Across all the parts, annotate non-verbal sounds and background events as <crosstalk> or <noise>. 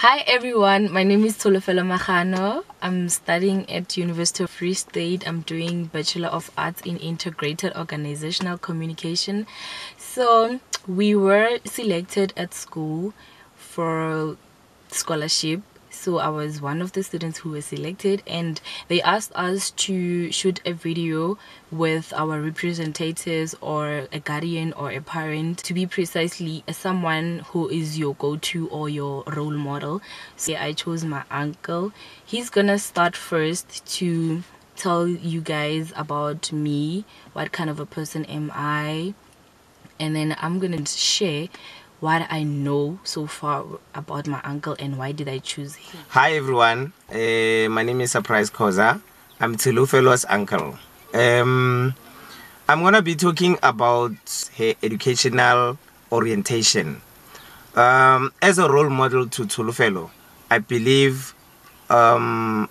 Hi everyone, my name is Tsholofelo Magano. I'm studying at University of Free State. I'm doing Bachelor of Arts in Integrated Organizational Communication. So we were selected at school for scholarship so i was one of the students who were selected and they asked us to shoot a video with our representatives or a guardian or a parent to be precisely someone who is your go-to or your role model. So i chose my uncle. He's gonna start first to tell you guys about me what kind of a person am i and then i'm gonna share what I know so far about my uncle and why did I choose him. Hi everyone, uh, my name is Surprise Koza. I'm Tsholofelo's uncle. Um, I'm gonna be talking about her educational orientation. Um, as a role model to Tsholofelo, I believe um,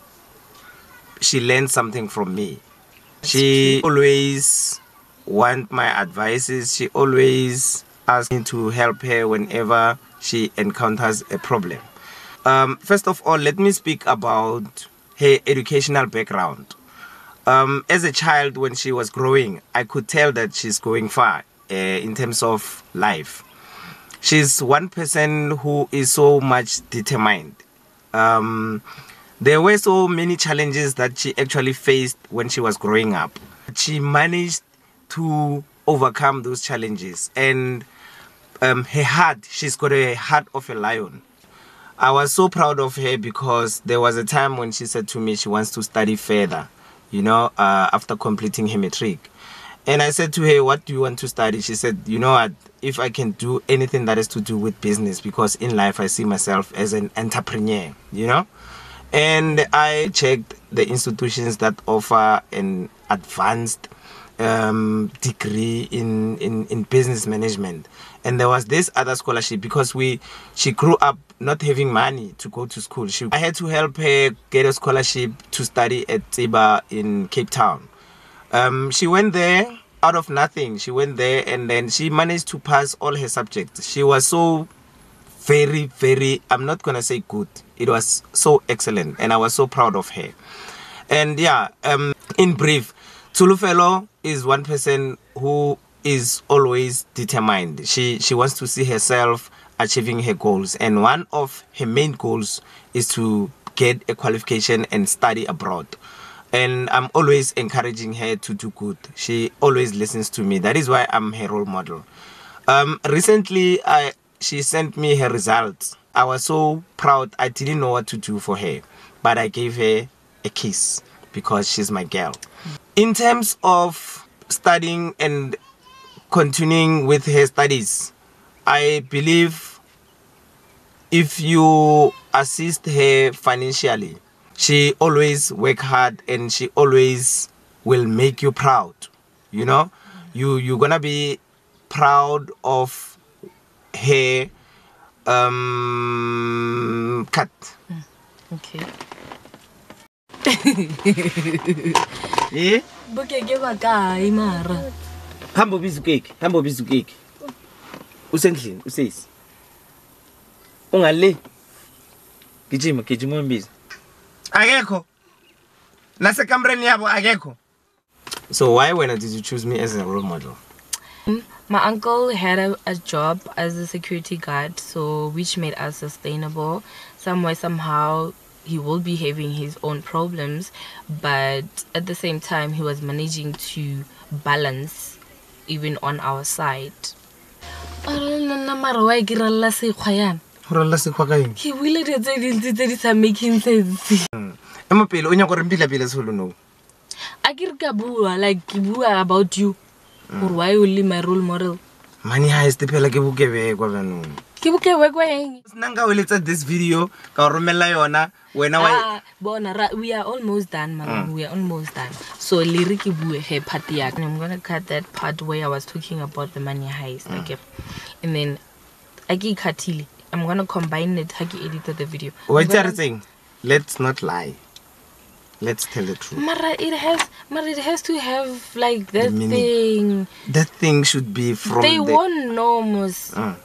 she learned something from me. She always want my advices. She always asking to help her whenever she encounters a problem. Um, first of all, let me speak about her educational background. Um, as a child, when she was growing, I could tell that she's going far uh, in terms of life. She's one person who is so much determined. Um, there were so many challenges that she actually faced when she was growing up. She managed to overcome those challenges and um, her heart, she's got a heart of a lion. I was so proud of her because there was a time when she said to me she wants to study further, you know, uh, after completing her matric. And I said to her, What do you want to study? She said, You know what? If I can do anything that is to do with business, because in life I see myself as an entrepreneur, you know? And I checked the institutions that offer an advanced um, degree in, in, in business management. And there was this other scholarship because we she grew up not having money to go to school. She, I had to help her get a scholarship to study at Tiba in Cape Town. Um, she went there out of nothing. She went there and then she managed to pass all her subjects. She was so very, very, I'm not going to say good. It was so excellent and I was so proud of her. And yeah, um, in brief, Tsholofelo is one person who is always determined. She she wants to see herself achieving her goals and one of her main goals is to get a qualification and study abroad. And I'm always encouraging her to do good. She always listens to me. That is why I'm her role model. Um, recently, I she sent me her results. I was so proud. I didn't know what to do for her, but I gave her a kiss because she's my girl. In terms of studying and continuing with her studies, I believe if you assist her financially, she always work hard and she always will make you proud. You know, you you're gonna be proud of her um cut. Okay. Eh? Bokeke ba kae mara? hamba ubiza ukeki hamba ubiza ukeki usendlini usesi ungale gijima gijima uyombiza akekho nasekamreni yabo akekho so why wena did you choose me as a role model My uncle had a, a job as a security guard, so which made us sustainable. Somewhere, somehow, he will be having his own problems, but at the same time, he was managing to balance even on our side. nna mara wa ke ralla sekgwa yana. Go ralla sekgwa ka eng? Ke buile dilo tse dintsi tse di sa making sense. Hmm. Ema pele o nyaka gore mpila-pila solono a ke re ka bua like ke bua about you. Hmm. Gore why you le my role model. Money heist phela ke bokebekwa bjanong ke bokebekweng nna nka o eletsa this video ka o romelela yona wena wa Ah, bona ra, we are almost done man we are almost done. So lere ke bue he part ya i'm gonna cut that part where i was talking about the money heist okay? And then a ke ikhathile i'm gonna combine it ha ke edita the video. Wa itse re tseng? Let's not lie. Let's tell the truth. Mara it has mara it has to have like that meaning. thing. that thing should be from they the won't know mos. Mm.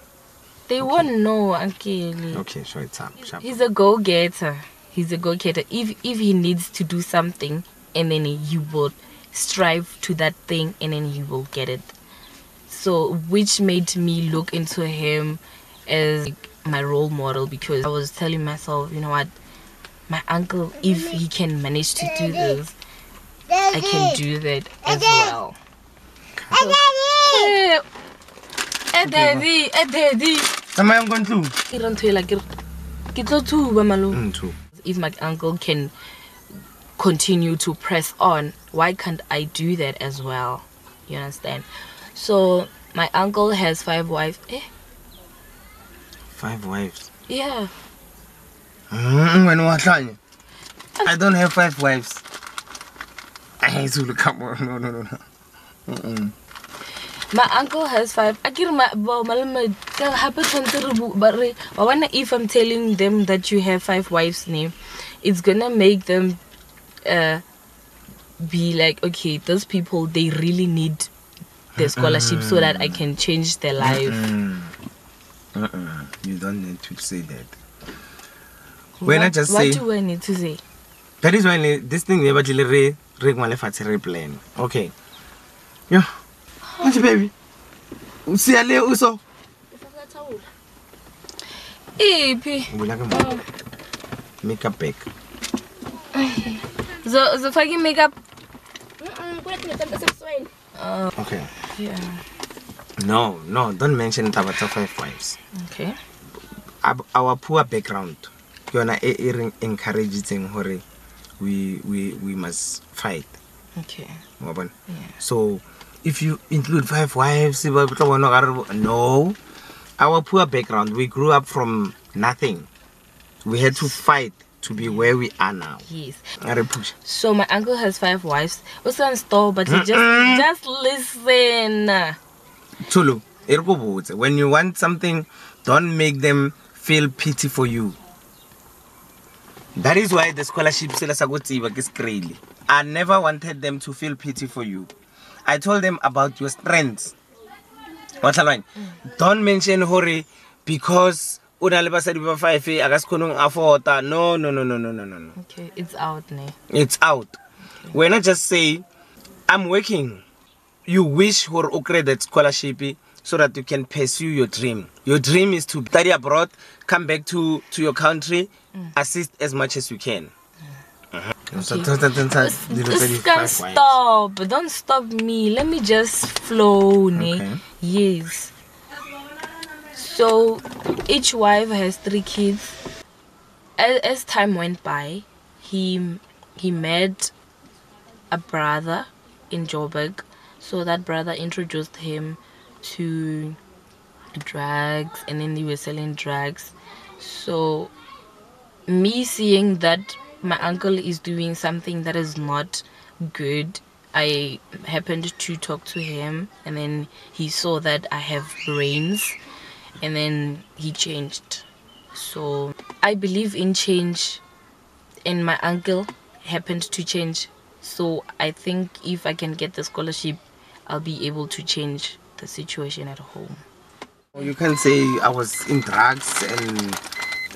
They won't know, Uncle. Okay, sure, it's up. Sharp. He's a go-getter. He's a go-getter. If if he needs to do something, and then he will strive to that thing, and then he will get it. So, which made me look into him as like, my role model because I was telling myself, you know what, my uncle, if he can manage to do this, I can do that as well. So, eh, daddy, eh, daddy. Tsamaya nko ntlong. Ke ra ntho ela, ke re, ke tlo thuba malome. If my uncle can continue to press on, why can't I do that as well? You understand? So my uncle has five wives. Eh, Five wives. yeah. Mm, wena wa. I don't have five wives. Ay, Zulu, come on. No, no, no, no. Mm-mm. My uncle has five. I get my well, malama. ka hape tshwantse re bu- ba re- wa bona If I'm telling them that you have five wives' name, it's gonna make them uh, be like, okay, those people they really need the scholarship so that I can change their life. Mm. Uh-uh. You don't need to say that. When I What- just what say- do I need to say? That is why le- this thing never really re re ngwale fatshe re plan. Okay. Yo. Manje baby. Usiya le uso. Iphi? Bula ke mo. Makeup bag. So so fucking makeup. Okay. Yeah. No, no, don't mention taba tsa five wives. Okay. Ab- Our poor background ke yona e e re encouraging hore we we we must fight. Okay. wa bona Yeah. so if you include five wives ba tla bona o ka re, no. Our poor background we grew up from nothing. We had to fight to be where we are now. Yes. a re push. So my uncle has five wives. Usan store, but he just just listen. re when you want something don't make them feel pity for you. That is why the scholarship sela sa ko tsiba ke skrele i never wanted them to feel pity for you I told them about your strengths. What's mm. Don't mention hurry because o na le basadi ba five a ka se kgoneng no no no no no no no okay it's out ne it's out okay. wena just say i'm working you wish gore o that scholarship so that you can pursue your dream your dream is to study abroad come back to to your country mm. assist as much as you can Okay. stop. Don't stop me. Let me just flow. ne? Okay. Yes. So each wife has three kids. As, as time went by, he he met a brother in Joburg. So that brother introduced him to drugs and then they were selling drugs. So me seeing that my uncle is doing something that is not good. I happened to talk to him and then he saw that i have brains and then he changed. So i believe in change and my uncle happened to change. So i think if i can get the scholarship i'll be able to change the situation at home. You can say i was in drugs and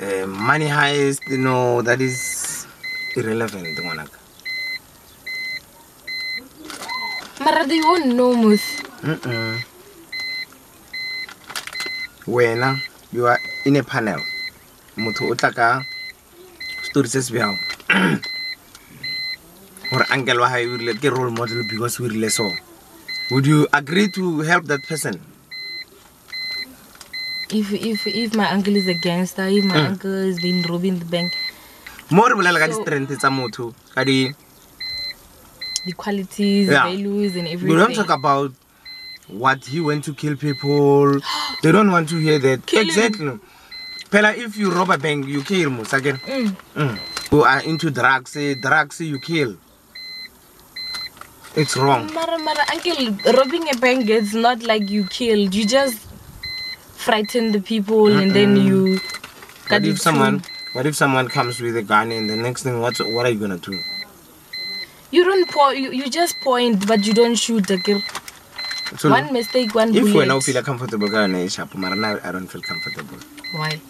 uh, money heist you know that is irrelevant ngwanaka mara they won't know mos Mm-mm. wena you are in a panel. Motho o tla ka story se se bjao gore uncle wa gae o rile ke role model because o rile so. Would you agree to help that person? If if if my uncle is a gangster if my mm. uncle has been robbing the bank mo re bolela ka di-strength tsa motho ka di the qualities Yeah. values and everything we don't talk about what he went to kill people <gasps> they don't want to hear that Killing. exactly phela if you rob a bank you kill musakere Mm. mm. you are into drugs eh, drugs you kill it's wrong mara mara uncle robbing a bank is not like you killed you just frighten the people and then you cut if someone. What if someone comes with a gun and the next thing what's what are you gonna do? You don't point. you, you just point but you don't shoot akere So, one mistake one if bullet wena o feel comfortable ka yona sharp mara nna i don't feel comfortable. Why?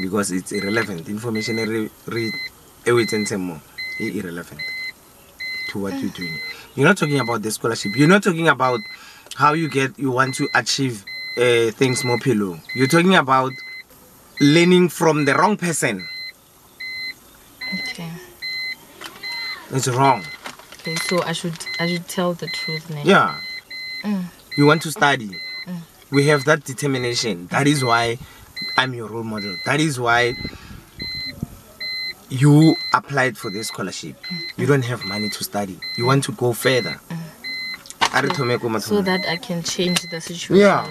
Because it's irrelevant. Information re re e o e tsentseng mo e irrelevant to what you're doing. You're not talking about the scholarship. You're not talking about how you get you want to achieve uh, things more pillow you're talking about learning from the wrong person. Okay. It's wrong. Okay so i should i should tell the truth now yeah. Mm. you want to study. We have that determination. That is why i'm your role model. That is why you applied for this scholarship. You don't have money to study. You want to go further. A re thome ko Mm. so mathomong. that i can change the situation Yeah.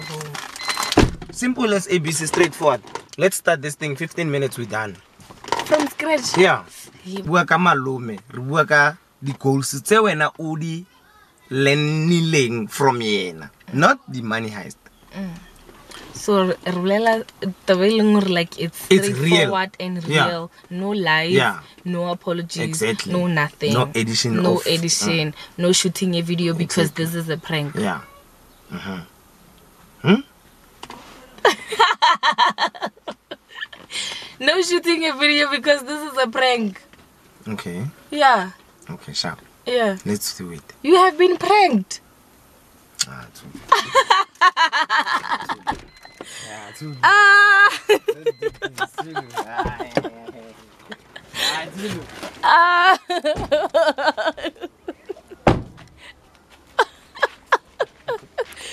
simple as abc straightforward let's start this thing 15 minutes we done from scratch yeah Ye- bua ka malome re bua ka di-goals tse wena o di learnileng from yena not the money heist so re re bolela taba e leng gore like it's It's real. straightforward and Yeah. real no lies Yeah. no apologies Exactly. no nothing No edition no of- uh, no shooting a video because this is a prank yeah uh -huh. Mhm. No shooting a video? Because this is a prank. Okay. Yeah. Okay sharp. Yeah. Let's do it. You have been pranked. Ah, too. yeah, <laughs> too. ah. Ah.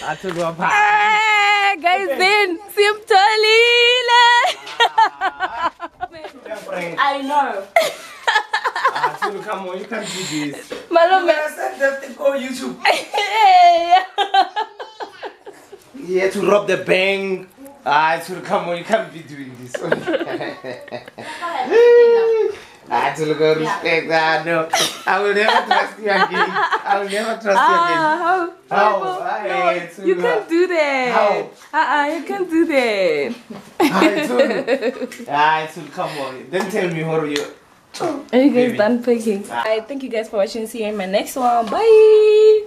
Ah, too go apart. Eh, simtolile I know. Ah, too, come on, you can't do this. malome Send that thing on YouTube. <laughs> Yeah, to rob the bank. Ah, to come on, you can't be doing this. <laughs> ah, to look at respect. Ah, no, I will never trust you again. I will never trust you again. How? How? No, Ah, no, you can't do that. How? Uh-uh, you can't do that. Ah, to, ah, to come on. Then tell me how you. Are you guys Baby. done picking? I thank you guys for watching. See you in my next one. Bye.